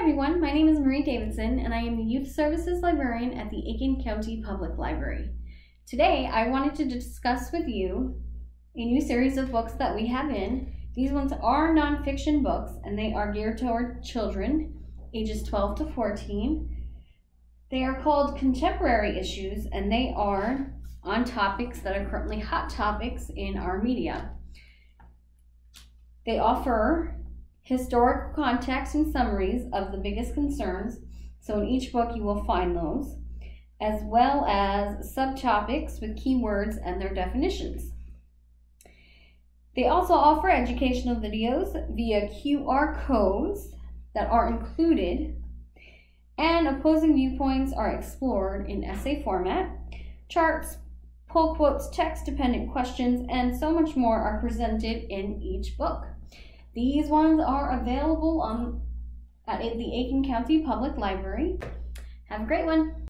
Everyone, my name is Marie Davidson and I am the Youth Services Librarian at the Aiken County Public Library. Today I wanted to discuss with you a new series of books that we have in. These ones are nonfiction books and they are geared toward children ages 12 to 14. They are called contemporary issues and they are on topics that are currently hot topics in our media. They offer historical context and summaries of the biggest concerns. So in each book you will find those, as well as subtopics with keywords and their definitions. They also offer educational videos via QR codes that are included, and opposing viewpoints are explored in essay format. Charts, pull quotes, text dependent questions, and so much more are presented in each book. These ones are available on at the Aiken County Public Library. Have a great one.